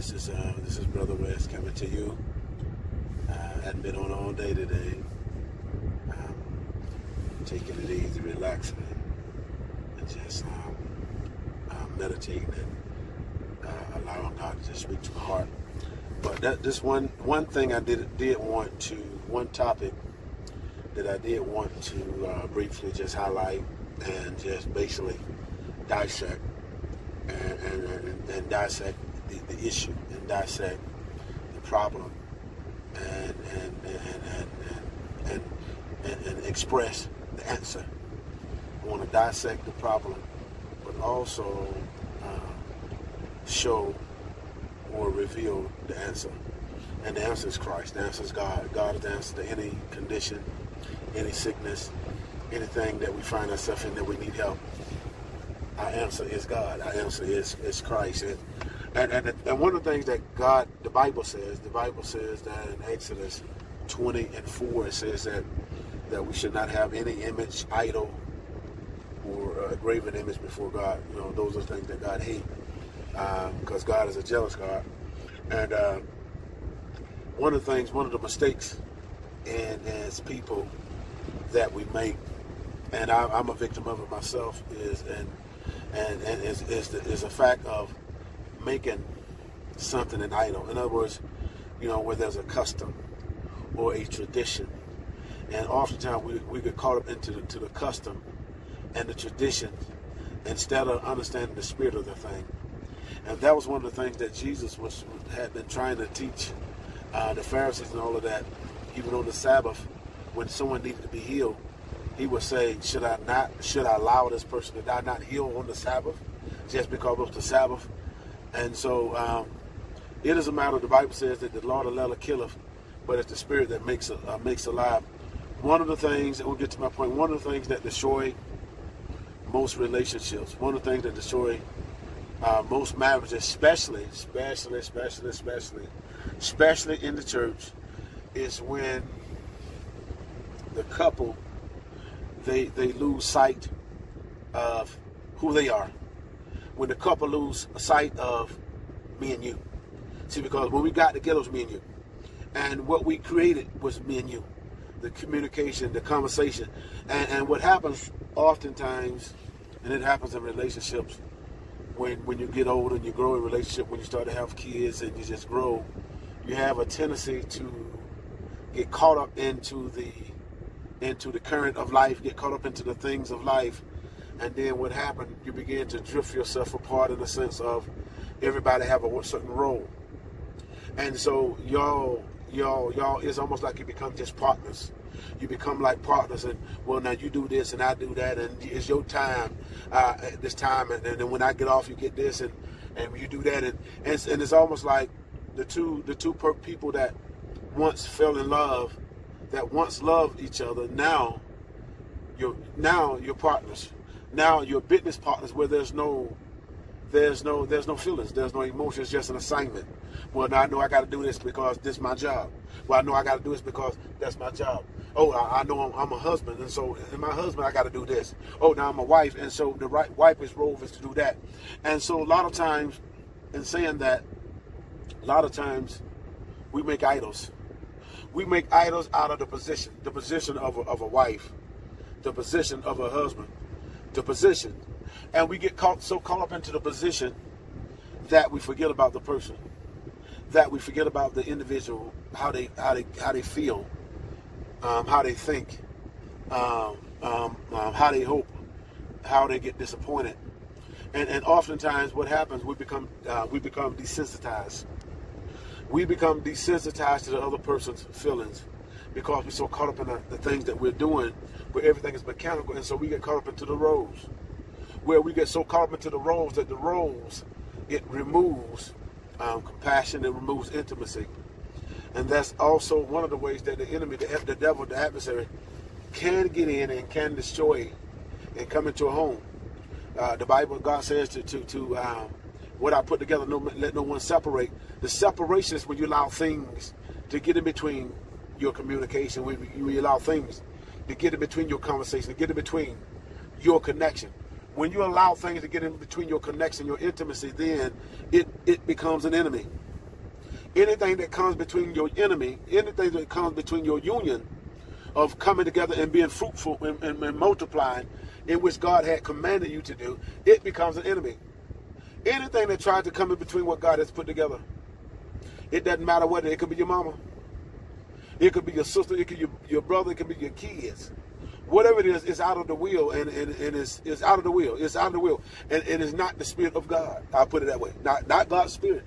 this is uh, this is Brother West coming to you. Uh, hadn't been on all day today. Um, taking it easy, relaxing, and just um, uh, meditating and uh, allowing God to speak to my heart. But that this one one thing I did did want to one topic that I did want to uh, briefly just highlight and just basically dissect and, and, and, and dissect the, the, issue and dissect the problem and and and and, and, express the answer. I want to dissect the problem, but also uh, show or reveal the answer. And the answer is Christ. The answer is God. God is the answer to any condition, any sickness, anything that we find ourselves in that we need help. Our answer is God. Our answer is, is Christ. And, and, and, and one of the things that God, the Bible says, the Bible says that in Exodus 20 and 4, it says that, that we should not have any image, idol, or a graven image before God. You know, those are things that God hates because um, God is a jealous God. And uh, one of the things, one of the mistakes and as people that we make, and I, am a victim of it myself, is and and, and is, is, the, is a fact of making something an idol. In other words, you know, where there's a custom or a tradition. And oftentimes we, we get caught up into the, to the custom and the tradition instead of understanding the spirit of the thing. And that was one of the things that Jesus was had been trying to teach uh, the Pharisees and all of that. Even on the Sabbath, when someone needed to be healed, he would say, "Should I not? Should I allow this person to die not heal on the Sabbath, just because it's the Sabbath?" And so, um, it is a matter. Of the Bible says that the Lord will let a killeth, but it's the Spirit that makes uh, makes alive. One of the things, and we'll get to my point. One of the things that destroy most relationships, one of the things that destroy uh, most marriages, especially, especially, especially, especially, especially in the church, is when the couple they they lose sight of who they are. When the couple lose sight of me and you. See, because when we got together, it was me and you, and what we created was me and you, the communication, the conversation, and, and what happens oftentimes, and it happens in relationships when when you get older and you grow in relationship, when you start to have kids and you just grow, you have a tendency to get caught up into the into the current of life, get caught up into the things of life, and then what happened? You begin to drift yourself apart in the sense of everybody have a certain role, and so y'all y'all y'all it's almost like you become just partners. You become like partners and well now you do this and i do that and it's your time uh, this time. And, and, then when i get off you get this and and you do that. And and it's, and it's almost like the two the two people that once fell in love that once loved each other now you're now you're partners now you're business partners where there's no there's no there's no feelings there's no emotions just an assignment. Well now i know i got to do this because this is my job. Well i know i got to do this because that's my job. Oh i, I know I'm, I'm, a husband and so and my husband i got to do this. Oh now i'm a wife and so the right wife's role is to do that. And so a lot of times in saying that a lot of times we make idols. We make idols out of the position the position of a, of a wife the position of a husband the position. And we get caught so caught up into the position that we forget about the person, that we forget about the individual, how they how they how they feel, um, how they think, um, um, um how they hope, how they get disappointed, and and oftentimes what happens we become uh, we become desensitized. We become desensitized to the other person's feelings because we're so caught up in the, the things that we're doing, where everything is mechanical, and so we get caught up into the roles where we get so caught up into the roles that the roles it removes um, compassion, it removes intimacy, and that's also one of the ways that the enemy, the, the devil, the adversary, can get in and can destroy and come into a home. Uh, the Bible, God says to to, to um, what I put together, no, let no one separate. The separation is when you allow things to get in between your communication, when you allow things to get in between your conversation, to get in between your connection when you allow things to get in between your connection, your intimacy, then it, it becomes an enemy. Anything that comes between your enemy, anything that comes between your union of coming together and being fruitful and, and, and multiplying, in which God had commanded you to do, it becomes an enemy. Anything that tries to come in between what God has put together, it doesn't matter whether it could be your mama, it could be your sister, it could be your, your brother, it could be your kids. Whatever it is, it's out of the will and, and, and it's, it's out of the will. It's out of the will. And and it is not the spirit of God. I'll put it that way. Not, not God's spirit.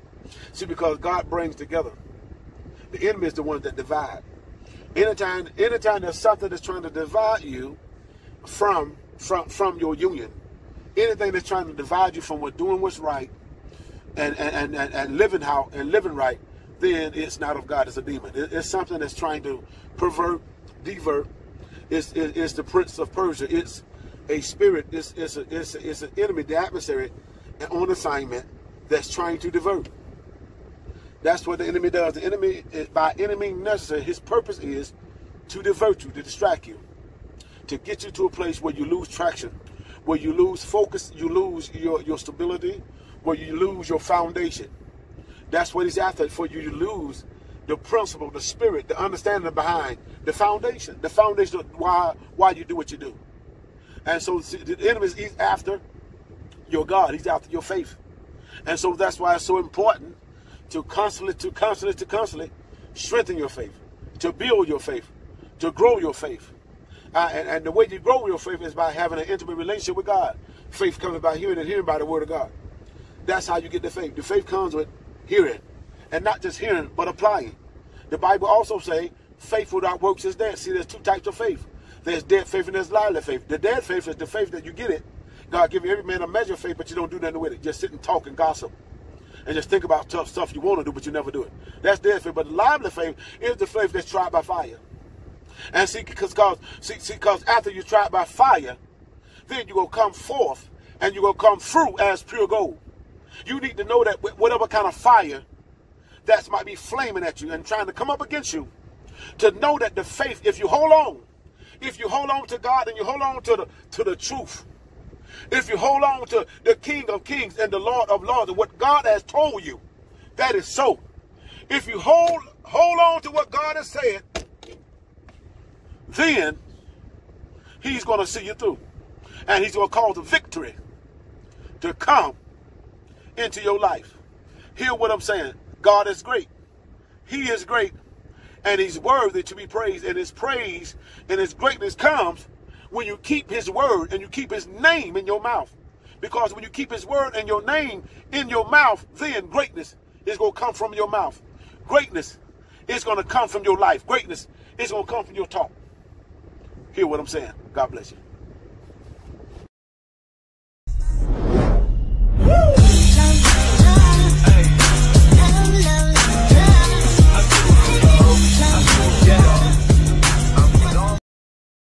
See, because God brings together. The enemy is the one that divide. Anytime, anytime there's something that's trying to divide you from from from your union, anything that's trying to divide you from what doing what's right and and, and, and living how and living right, then it's not of God, it's a demon. It's something that's trying to pervert, divert. It's, it's the prince of Persia. It's a spirit. It's, it's, a, it's, a, it's an enemy, the adversary, on assignment that's trying to divert. That's what the enemy does. The enemy, by enemy necessary, his purpose is to divert you, to distract you, to get you to a place where you lose traction, where you lose focus, you lose your, your stability, where you lose your foundation. That's what he's after, for you to lose the principle, the spirit, the understanding behind the foundation, the foundation of why why you do what you do. And so the enemy is after your God. He's after your faith. And so that's why it's so important to constantly, to constantly, to constantly strengthen your faith, to build your faith, to grow your faith. Uh, and, and the way you grow your faith is by having an intimate relationship with God. Faith comes by hearing and hearing by the word of God. That's how you get the faith. The faith comes with hearing. And not just hearing, but applying. The Bible also say faith without works is dead. See, there's two types of faith. There's dead faith and there's lively faith. The dead faith is the faith that you get it. God give you every man a measure of faith, but you don't do nothing with it. Just sit and talk and gossip. And just think about tough stuff you want to do, but you never do it. That's dead faith. But lively faith is the faith that's tried by fire. And see, because see, see, because after you try by fire, then you will come forth and you will come through as pure gold. You need to know that whatever kind of fire that might be flaming at you and trying to come up against you, to know that the faith, if you hold on, if you hold on to God and you hold on to the to the truth, if you hold on to the King of Kings and the Lord of Lords and what God has told you, that is so. If you hold hold on to what God has said, then He's going to see you through, and He's going to cause the victory to come into your life. Hear what I'm saying. God is great. He is great. And he's worthy to be praised. And his praise and his greatness comes when you keep his word and you keep his name in your mouth. Because when you keep his word and your name in your mouth, then greatness is going to come from your mouth. Greatness is going to come from your life. Greatness is going to come from your talk. Hear what I'm saying. God bless you.